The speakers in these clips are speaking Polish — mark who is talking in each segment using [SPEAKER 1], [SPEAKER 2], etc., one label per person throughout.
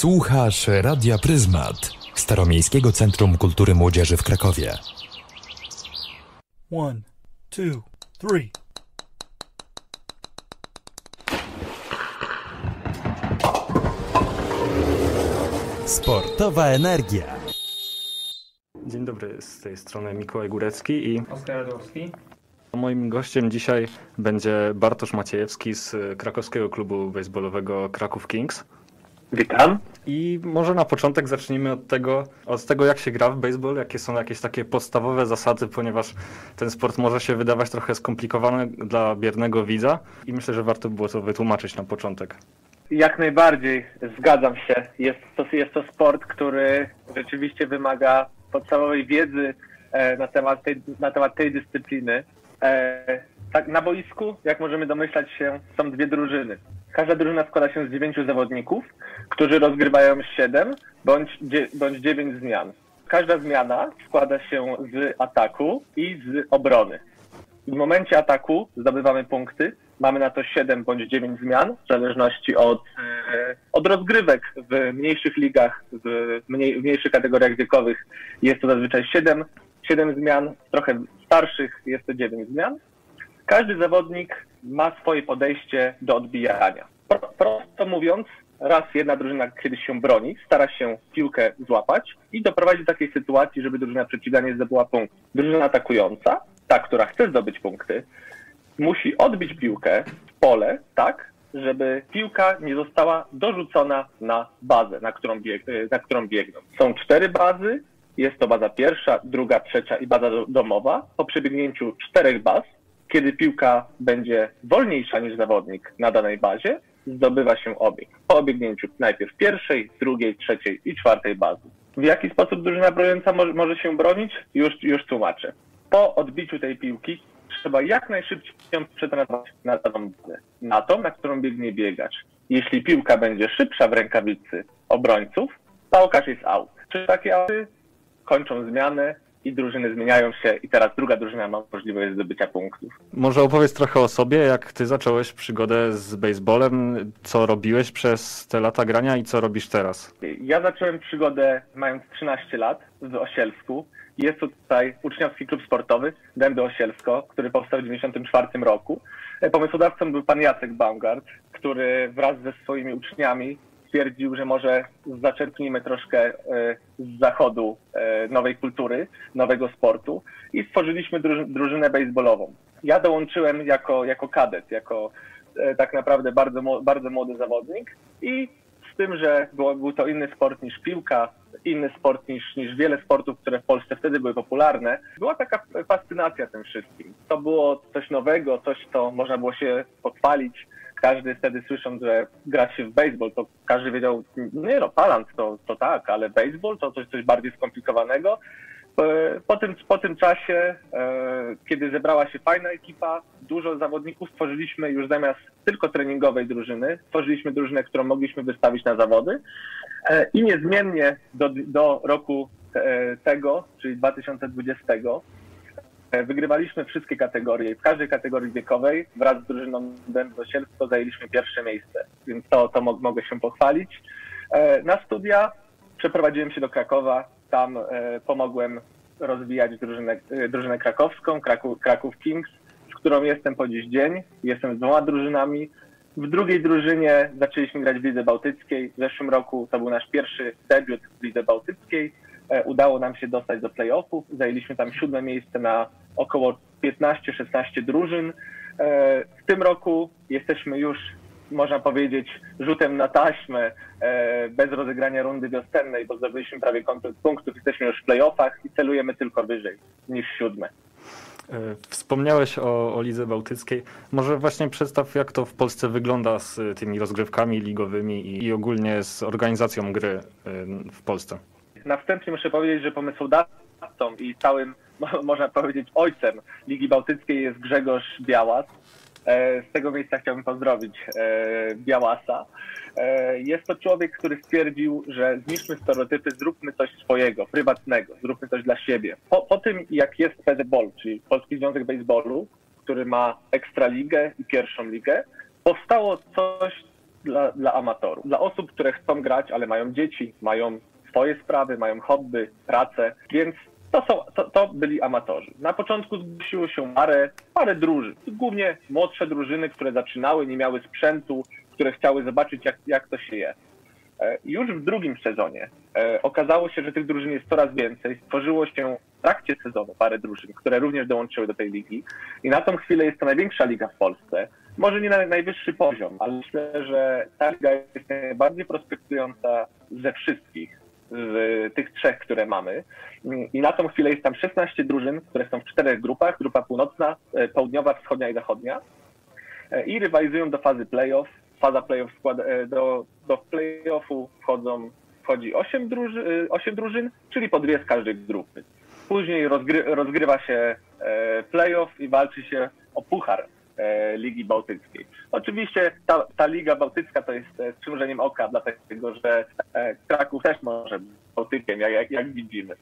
[SPEAKER 1] Słuchasz Radia Pryzmat, Staromiejskiego Centrum Kultury Młodzieży w Krakowie.
[SPEAKER 2] One, two, three.
[SPEAKER 1] Sportowa energia.
[SPEAKER 3] Dzień dobry, z tej strony Mikołaj Górecki i
[SPEAKER 4] Oskar Radowski.
[SPEAKER 3] moim gościem dzisiaj będzie Bartosz Maciejewski z krakowskiego klubu baseballowego Kraków Kings.
[SPEAKER 5] Witam.
[SPEAKER 3] I może na początek zacznijmy od tego, od tego jak się gra w baseball, jakie są jakieś takie podstawowe zasady, ponieważ ten sport może się wydawać trochę skomplikowany dla biernego widza i myślę, że warto było to wytłumaczyć na początek.
[SPEAKER 5] Jak najbardziej zgadzam się. Jest to, jest to sport, który rzeczywiście wymaga podstawowej wiedzy e, na temat tej, na temat tej dyscypliny. Tak, na boisku, jak możemy domyślać się, są dwie drużyny. Każda drużyna składa się z dziewięciu zawodników, którzy rozgrywają siedem bądź, dzie, bądź dziewięć zmian. Każda zmiana składa się z ataku i z obrony. W momencie ataku zdobywamy punkty. Mamy na to 7 bądź 9 zmian, w zależności od, e, od rozgrywek. W mniejszych ligach, w, mniej, w mniejszych kategoriach wiekowych jest to zazwyczaj 7, 7 zmian, w trochę starszych jest to 9 zmian. Każdy zawodnik ma swoje podejście do odbijania. Pro, prosto mówiąc, raz jedna drużyna kiedyś się broni, stara się piłkę złapać i doprowadzić do takiej sytuacji, żeby drużyna przeciwna nie zdobyła punktu. Drużyna atakująca, ta, która chce zdobyć punkty, musi odbić piłkę w pole tak, żeby piłka nie została dorzucona na bazę, na którą, bieg, na którą biegną. Są cztery bazy, jest to baza pierwsza, druga, trzecia i baza domowa. Po przebiegnięciu czterech baz, kiedy piłka będzie wolniejsza niż zawodnik na danej bazie, zdobywa się obieg. Po obiegnięciu najpierw pierwszej, drugiej, trzeciej i czwartej bazy. W jaki sposób drużyna broniąca może, może się bronić? Już, już tłumaczę. Po odbiciu tej piłki trzeba jak najszybciej ją przetransferować na daną bazę, na tą, na którą biegnie biegacz. Jeśli piłka będzie szybsza w rękawicy obrońców, pałkarz jest out. Czy takie auty kończą zmianę i drużyny zmieniają się i teraz druga drużyna ma możliwość zdobycia punktów.
[SPEAKER 3] Może opowiedz trochę o sobie, jak ty zacząłeś przygodę z baseballem, co robiłeś przez te lata grania i co robisz teraz?
[SPEAKER 5] Ja zacząłem przygodę mając 13 lat w Osielsku. Jest to tutaj uczniowski klub sportowy Dęby Osielsko, który powstał w 1994 roku. Pomysłodawcą był pan Jacek Baumgart, który wraz ze swoimi uczniami stwierdził, że może zaczerpnijmy troszkę z zachodu nowej kultury, nowego sportu i stworzyliśmy drużynę baseballową. Ja dołączyłem jako, jako kadet, jako tak naprawdę bardzo, bardzo młody zawodnik i z tym, że był to inny sport niż piłka, inny sport niż, niż wiele sportów, które w Polsce wtedy były popularne, była taka fascynacja tym wszystkim. To było coś nowego, coś, co można było się pochwalić każdy wtedy słysząc, że gra się w baseball, to każdy wiedział, nie no, palant to, to tak, ale baseball to coś, coś bardziej skomplikowanego. Po tym, po tym czasie, kiedy zebrała się fajna ekipa, dużo zawodników, stworzyliśmy już zamiast tylko treningowej drużyny, stworzyliśmy drużynę, którą mogliśmy wystawić na zawody i niezmiennie do, do roku tego, czyli 2020, Wygrywaliśmy wszystkie kategorie. W każdej kategorii wiekowej wraz z drużyną Dębosielsko zajęliśmy pierwsze miejsce, więc to, to mogę się pochwalić. Na studia przeprowadziłem się do Krakowa. Tam pomogłem rozwijać drużynę, drużynę krakowską, Kraków, Kraków Kings, z którą jestem po dziś dzień. Jestem z dwoma drużynami. W drugiej drużynie zaczęliśmy grać w Lidze Bałtyckiej. W zeszłym roku to był nasz pierwszy debiut w Lidze Bałtyckiej. Udało nam się dostać do playoffów. Zajęliśmy tam siódme miejsce na około 15-16 drużyn. W tym roku jesteśmy już, można powiedzieć, rzutem na taśmę, bez rozegrania rundy wiosennej, bo zdobyliśmy prawie komplet punktów. Jesteśmy już w playoffach i celujemy tylko wyżej niż siódme.
[SPEAKER 3] Wspomniałeś o, o Lidze Bałtyckiej. Może właśnie przedstaw, jak to w Polsce wygląda z tymi rozgrywkami ligowymi i, i ogólnie z organizacją gry w Polsce.
[SPEAKER 5] Na wstępie muszę powiedzieć, że pomysłodawcą i całym, można powiedzieć, ojcem Ligi Bałtyckiej jest Grzegorz Białas. Z tego miejsca chciałbym pozdrowić Białasa. Jest to człowiek, który stwierdził, że zniszczmy stereotypy, zróbmy coś swojego, prywatnego, zróbmy coś dla siebie. Po, po tym, jak jest PZBOL, czyli Polski Związek Baseballu, który ma Ekstraligę i pierwszą ligę, powstało coś, dla, dla amatorów. Dla osób, które chcą grać, ale mają dzieci, mają swoje sprawy, mają hobby, pracę, więc to, są, to, to byli amatorzy. Na początku zgłosiło się parę, parę drużyn, głównie młodsze drużyny, które zaczynały, nie miały sprzętu, które chciały zobaczyć, jak, jak to się je. E, Już w drugim sezonie e, okazało się, że tych drużyn jest coraz więcej. Stworzyło się w trakcie sezonu parę drużyn, które również dołączyły do tej ligi. I na tą chwilę jest to największa liga w Polsce. Może nie na najwyższy poziom, ale myślę, że ta liga jest najbardziej prospektująca ze wszystkich, z tych trzech, które mamy. I na tą chwilę jest tam 16 drużyn, które są w czterech grupach. Grupa północna, e, południowa, wschodnia i zachodnia. E, I rywalizują do fazy playoff. Faza playoff składa, e, do, do playoffu wchodzą, wchodzi 8, druży, 8 drużyn, czyli po dwie z każdej grupy. Później rozgry, rozgrywa się playoff i walczy się o puchar Ligi Bałtyckiej. Oczywiście ta, ta Liga Bałtycka to jest e, przymrużeniem oka, dlatego że e, Kraków też może być Bałtykiem, jak, jak, widzimy.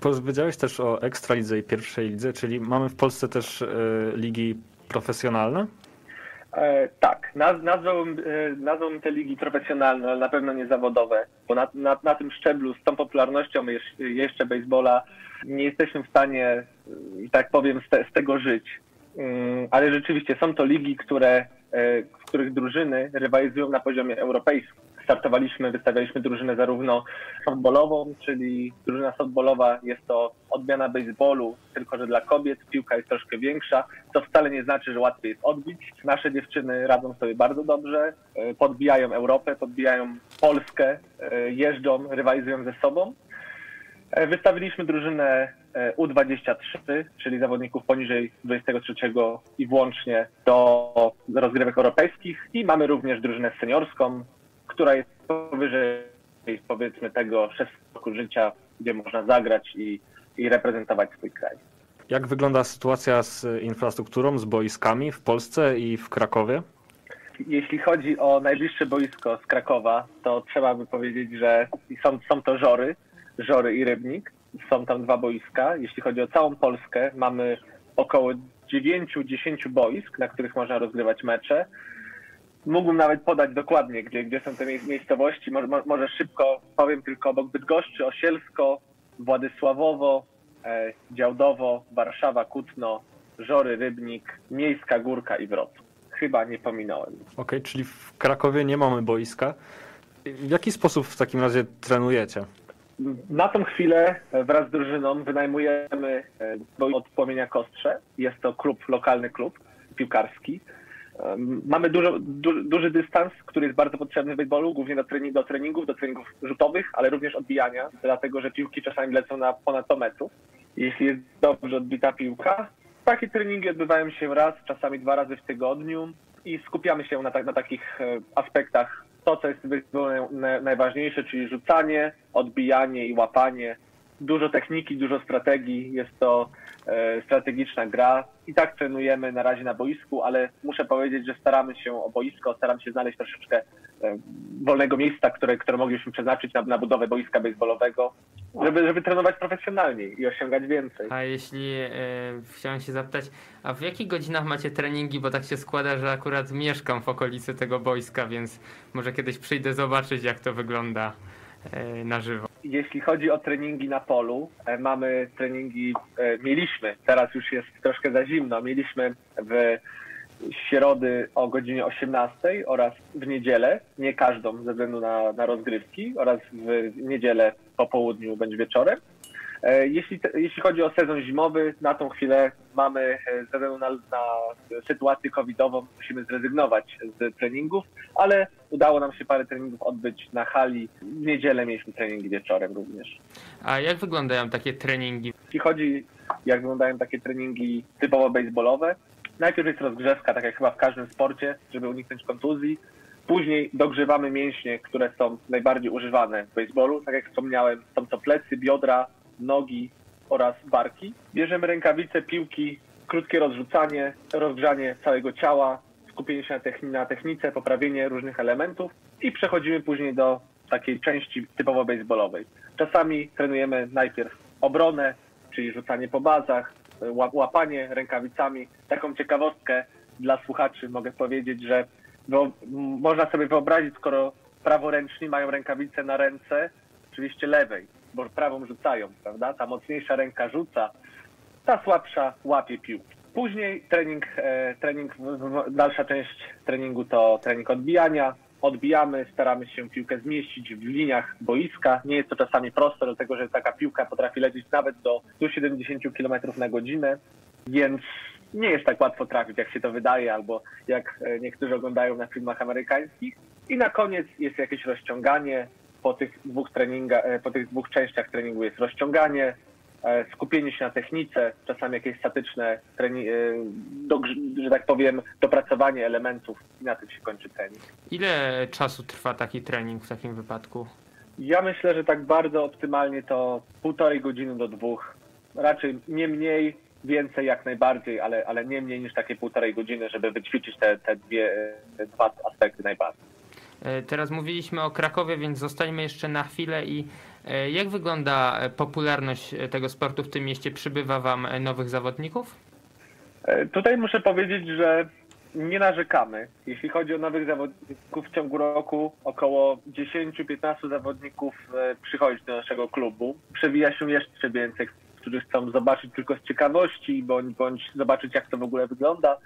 [SPEAKER 3] Powiedziałeś też o Ekstralidze i pierwszej lidze, czyli mamy w Polsce też e, ligi profesjonalne?
[SPEAKER 5] E, tak, naz, nazwałbym, e, nazwałbym te ligi profesjonalne, ale na pewno nie zawodowe, bo na, na, na tym szczeblu z tą popularnością jeszcze, jeszcze baseballa nie jesteśmy w stanie, e, i tak powiem, z, te, z tego żyć. Mm, Ale rzeczywiście są to ligi, które, e, w których drużyny rywalizują na poziomie europejskim. Startowaliśmy, wystawialiśmy drużynę zarówno softballową, czyli drużyna softballowa jest to odmiana baseballu, tylko że dla kobiet piłka jest troszkę większa, co wcale nie znaczy, że łatwiej jest odbić. Nasze dziewczyny radzą sobie bardzo dobrze, e, podbijają Europę, podbijają Polskę, e, jeżdżą, rywalizują ze sobą. E, Wystawiliśmy drużynę e, U23, czyli zawodników poniżej 23 i włącznie do rozgrywek europejskich i mamy również drużynę seniorską, która jest powyżej powiedzmy tego 6 roku życia, gdzie można zagrać i, i reprezentować swój kraj.
[SPEAKER 3] Jak wygląda sytuacja z infrastrukturą, z boiskami w Polsce i w Krakowie?
[SPEAKER 5] Jeśli chodzi o najbliższe boisko z Krakowa, to trzeba by powiedzieć, że są, są to Żory, Żory i Rybnik. Są tam dwa boiska. Jeśli chodzi o całą Polskę, mamy około 9-10 boisk, na których można rozgrywać mecze. Mógłbym nawet podać dokładnie, gdzie, gdzie są te mie- miejscowości. Może, mo- może szybko powiem tylko obok Bydgoszczy, Osielsko, Władysławowo, e, Działdowo, Warszawa, Kutno, Żory, Rybnik, Miejska Górka i Wrocław. Chyba nie pominąłem.
[SPEAKER 3] Okej, czyli w Krakowie nie mamy boiska. W jaki sposób w takim razie trenujecie?
[SPEAKER 5] Na tą chwilę e, wraz z drużyną wynajmujemy e, od Płomienia Kostrze. Jest to klub, lokalny klub piłkarski. Mamy dużo, du, duży dystans, który jest bardzo potrzebny w baseballu, głównie do, trening, do treningów, do treningów rzutowych, ale również odbijania, dlatego że piłki czasami lecą na ponad 100 metrów. Jeśli jest dobrze odbita piłka, takie treningi odbywają się raz, czasami dwa razy w tygodniu i skupiamy się na, tak- na takich e, aspektach, to co jest naj- najważniejsze, czyli rzucanie, odbijanie i łapanie. Dużo techniki, dużo strategii, jest to e, strategiczna gra. I tak trenujemy na razie na boisku, ale muszę powiedzieć, że staramy się o boisko, staram się znaleźć troszeczkę e, wolnego miejsca, które, które moglibyśmy przeznaczyć na, na budowę boiska baseballowego, żeby, żeby trenować profesjonalniej i osiągać więcej.
[SPEAKER 4] A jeśli e, chciałem się zapytać, a w jakich godzinach macie treningi? Bo tak się składa, że akurat mieszkam w okolicy tego boiska, więc może kiedyś przyjdę zobaczyć, jak to wygląda e, na żywo.
[SPEAKER 5] Jeśli chodzi o treningi na polu, e, mamy treningi, e, mieliśmy, teraz już jest troszkę za zimno, mieliśmy w środy o godzinie 18 oraz w niedzielę, nie każdą ze względu na, na rozgrywki, oraz w niedzielę po południu bądź wieczorem. E, Jeśli, jeśli chodzi o sezon zimowy, na tą chwilę mamy e, ze względu na, na sytuację covidową, musimy zrezygnować z treningów, ale udało nam się parę treningów odbyć na hali. W niedzielę mieliśmy treningi wieczorem również.
[SPEAKER 4] A jak wyglądają takie treningi?
[SPEAKER 5] Jeśli chodzi, jak wyglądają takie treningi typowo baseballowe, najpierw jest rozgrzewka, tak jak chyba w każdym sporcie, żeby uniknąć kontuzji. Później dogrzewamy mięśnie, które są najbardziej używane w baseballu. Tak jak wspomniałem, są to plecy, biodra, nogi oraz barki. Bierzemy rękawice, piłki, krótkie rozrzucanie, rozgrzanie całego ciała, skupienie się na, techni- na technice, poprawienie różnych elementów i przechodzimy później do takiej części typowo baseballowej. Czasami trenujemy najpierw obronę, czyli rzucanie po bazach, łapanie rękawicami. Taką ciekawostkę dla słuchaczy mogę powiedzieć, że można sobie wyobrazić, skoro praworęczni mają rękawice na ręce, oczywiście lewej, bo prawą rzucają, prawda? Ta mocniejsza ręka rzuca, ta słabsza łapie piłkę. Później trening, e, trening dalsza część treningu to trening odbijania. Odbijamy, staramy się piłkę zmieścić w liniach boiska. Nie jest to czasami proste, dlatego że taka piłka potrafi lecieć nawet do 170 km na godzinę, więc nie jest tak łatwo trafić, jak się to wydaje, albo jak e, niektórzy oglądają na filmach amerykańskich. I na koniec jest jakieś rozciąganie. Po tych dwóch e, po tych dwóch częściach treningu jest rozciąganie, skupienie się na technice, czasami jakieś statyczne, e, do, że tak powiem, dopracowanie elementów i na tym się kończy trening.
[SPEAKER 4] Ile czasu trwa taki trening w takim wypadku?
[SPEAKER 5] Ja myślę, że tak bardzo optymalnie to półtorej godziny do dwóch. Raczej nie mniej, więcej jak najbardziej, ale, ale nie mniej niż takie półtorej godziny, żeby wyćwiczyć te, te dwie, te dwa aspekty najbardziej.
[SPEAKER 4] E, Teraz mówiliśmy o Krakowie, więc zostańmy jeszcze na chwilę i e, jak wygląda e, popularność e, tego sportu w tym mieście? Przybywa wam e, nowych zawodników?
[SPEAKER 5] E, Tutaj muszę powiedzieć, że nie narzekamy. Jeśli chodzi o nowych zawodników w ciągu roku, około 10-15 zawodników e, przychodzi do naszego klubu. Przewija się jeszcze więcej, którzy chcą zobaczyć tylko z ciekawości, bądź, bądź zobaczyć, jak to w ogóle wygląda.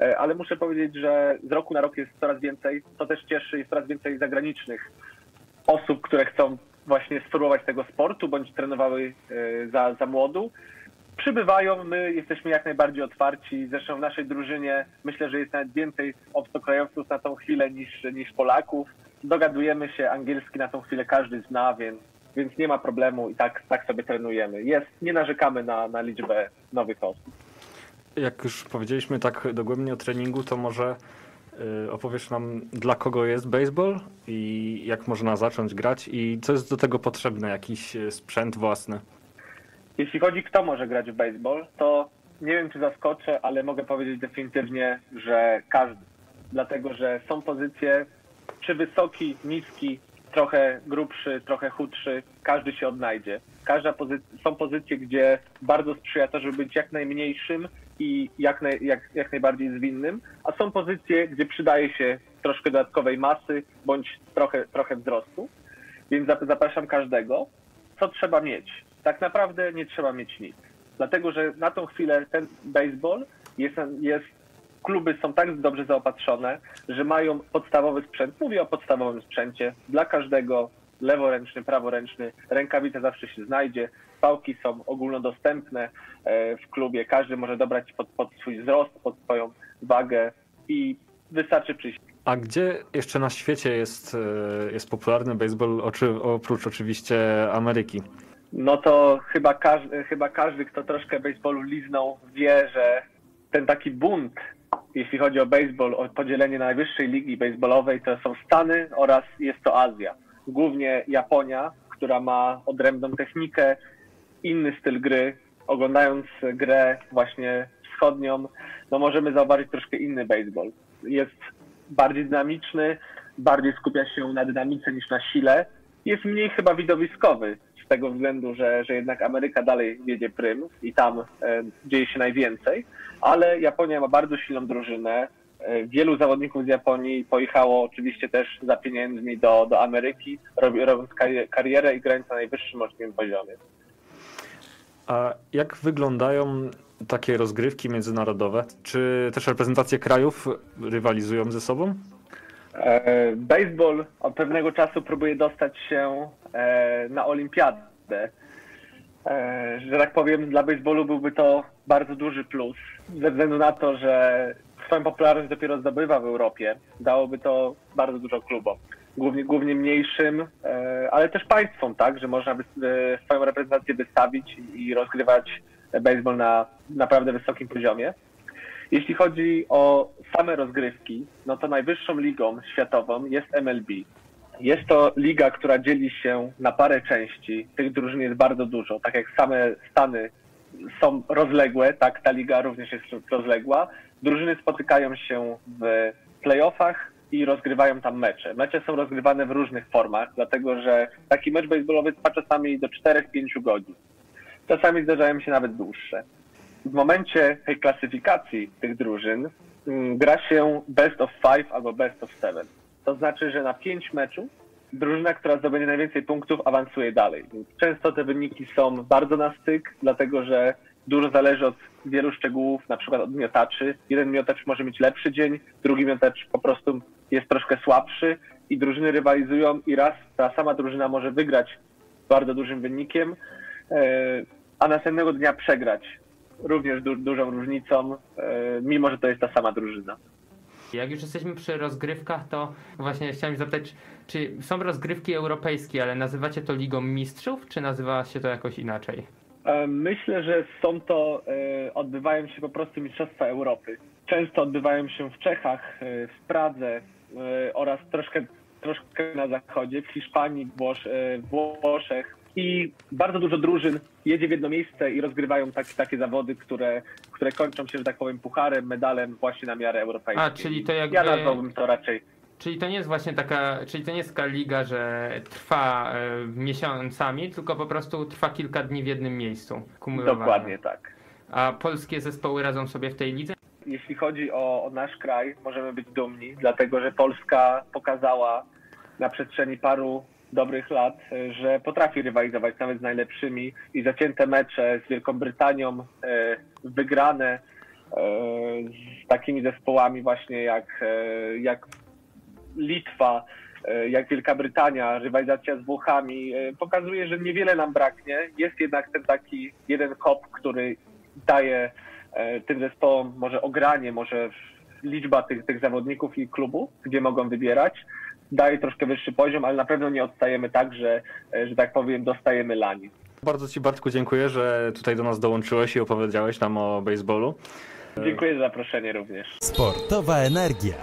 [SPEAKER 5] E, Ale muszę powiedzieć, że z roku na rok jest coraz więcej, to też cieszy, jest coraz więcej zagranicznych osób, które chcą właśnie spróbować tego sportu, bądź trenowały e, za, za młodu przybywają, my jesteśmy jak najbardziej otwarci. Zresztą w naszej drużynie myślę, że jest nawet więcej obcokrajowców na tą chwilę niż, niż Polaków. Dogadujemy się, angielski na tą chwilę każdy zna, więc, więc nie ma problemu i tak, tak sobie trenujemy. Jest, nie narzekamy na, na liczbę nowych osób.
[SPEAKER 3] Jak już powiedzieliśmy tak dogłębnie o treningu, to może opowiesz nam, dla kogo jest baseball i jak można zacząć grać i co jest do tego potrzebne, jakiś y, sprzęt własny.
[SPEAKER 5] Jeśli chodzi kto może grać w baseball, to nie wiem czy zaskoczę, ale mogę powiedzieć definitywnie, że każdy. Dlatego, że są pozycje, czy wysoki, niski, trochę grubszy, trochę chudszy, każdy się odnajdzie. Każda pozy- są pozycje, gdzie bardzo sprzyja to, żeby być jak najmniejszym i jak, naj- jak, jak najbardziej zwinnym, a są pozycje, gdzie przydaje się troszkę dodatkowej masy bądź trochę, trochę wzrostu. Więc zap- zapraszam każdego. Co trzeba mieć? Tak naprawdę nie trzeba mieć nic. Dlatego, że na tą chwilę ten baseball jest, jest kluby są tak dobrze zaopatrzone, że mają podstawowy sprzęt. Mówię o podstawowym sprzęcie dla każdego, leworęczny, praworęczny, rękawica zawsze się znajdzie, pałki są ogólnodostępne e, w klubie, każdy może dobrać pod, pod swój wzrost, pod swoją wagę i wystarczy przyjść.
[SPEAKER 3] A gdzie jeszcze na świecie jest, y, jest popularny baseball, oprócz oczywiście Ameryki?
[SPEAKER 5] no to chyba każdy, chyba każdy, kto troszkę baseballu liznął, wie, że ten taki bunt, jeśli chodzi o baseball, o podzielenie na najwyższej ligi baseballowej, to są Stany oraz jest to Azja. Głównie Japonia, która ma odrębną technikę, inny styl gry. Oglądając grę właśnie wschodnią, no możemy zauważyć troszkę inny baseball. Jest bardziej dynamiczny, bardziej skupia się na dynamice niż na sile. Jest mniej chyba widowiskowy z tego względu, że, że jednak Ameryka dalej wiedzie prym i tam e, dzieje się najwięcej, ale Japonia ma bardzo silną drużynę. E, wielu zawodników z Japonii pojechało oczywiście też za pieniędzmi do, do Ameryki, robi, robiąc kari- karierę i grając na najwyższym możliwym poziomie.
[SPEAKER 3] A jak wyglądają takie rozgrywki międzynarodowe? Czy też reprezentacje krajów rywalizują ze sobą?
[SPEAKER 5] E, Baseball od pewnego czasu próbuje dostać się e, na olimpiadę. E, Że tak powiem, dla baseballu byłby to bardzo duży plus, ze względu na to, że swoją popularność dopiero zdobywa w Europie. Dałoby to bardzo dużo klubom, głównie, głównie mniejszym, e, ale też państwom, tak, że można by e, swoją reprezentację wystawić i rozgrywać baseball na naprawdę wysokim poziomie. Jeśli chodzi o same rozgrywki, no to najwyższą ligą światową jest MLB. Jest to liga, która dzieli się na parę części. Tych drużyn jest bardzo dużo. Tak jak same Stany są rozległe, tak ta liga również jest rozległa. Drużyny spotykają się w playoffach i rozgrywają tam mecze. Mecze są rozgrywane w różnych formach, dlatego że taki mecz baseballowy trwa czasami do 4-5 godzin. Czasami zdarzają się nawet dłuższe w momencie tej klasyfikacji tych drużyn mm, gra się best of five albo best of seven. To znaczy, że na pięć meczów drużyna, która zdobędzie najwięcej punktów, awansuje dalej. Często te wyniki są bardzo na styk, dlatego że dużo zależy od wielu szczegółów, na przykład od miotaczy. Jeden miotacz może mieć lepszy dzień, drugi miotacz po prostu jest troszkę słabszy i drużyny rywalizują i raz ta sama drużyna może wygrać bardzo dużym wynikiem, e, a następnego dnia przegrać również du- dużą różnicą, e, mimo że to jest ta sama drużyna.
[SPEAKER 4] Jak już jesteśmy przy rozgrywkach, to właśnie chciałem zapytać, czy są rozgrywki europejskie, ale nazywacie to Ligą Mistrzów, czy nazywa się to jakoś inaczej?
[SPEAKER 5] E, Myślę, że są to, e, odbywają się po prostu Mistrzostwa Europy. Często odbywają się w Czechach, e, w Pradze oraz troszkę, troszkę na zachodzie, w Hiszpanii, Włosz, Włoszech. I bardzo dużo drużyn jedzie w jedno miejsce i rozgrywają tak, takie zawody, które, które kończą się, że tak powiem, pucharem, medalem właśnie na miarę europejską.
[SPEAKER 4] A, czyli to jakby-
[SPEAKER 5] Ja nazwałbym to raczej
[SPEAKER 4] Czyli to nie jest właśnie taka, czyli to nie jest taka liga, że trwa e, miesiącami, tylko po prostu trwa kilka dni w jednym miejscu. Kumulowana.
[SPEAKER 5] dokładnie tak.
[SPEAKER 4] A polskie zespoły radzą sobie w tej lidze?
[SPEAKER 5] jeśli chodzi o, o nasz kraj, możemy być dumni, dlatego że Polska pokazała na przestrzeni paru dobrych lat, e, że potrafi rywalizować nawet z najlepszymi i zacięte mecze z Wielką Brytanią, e, wygrane e, z takimi zespołami właśnie jak, jak Litwa, jak Wielka Brytania, rywalizacja z Włochami, pokazuje, że niewiele nam braknie. Jest jednak ten taki jeden kop, który daje tym zespołom może ogranie, może liczba tych, tych zawodników i klubów, gdzie mogą wybierać, daje troszkę wyższy poziom, ale na pewno nie odstajemy tak, że, e, że tak powiem, dostajemy lani.
[SPEAKER 3] Bardzo Ci Bartku dziękuję, że tutaj do nas dołączyłeś i opowiedziałeś nam o baseballu.
[SPEAKER 5] Dziękuję za zaproszenie również.
[SPEAKER 1] Sportowa energia.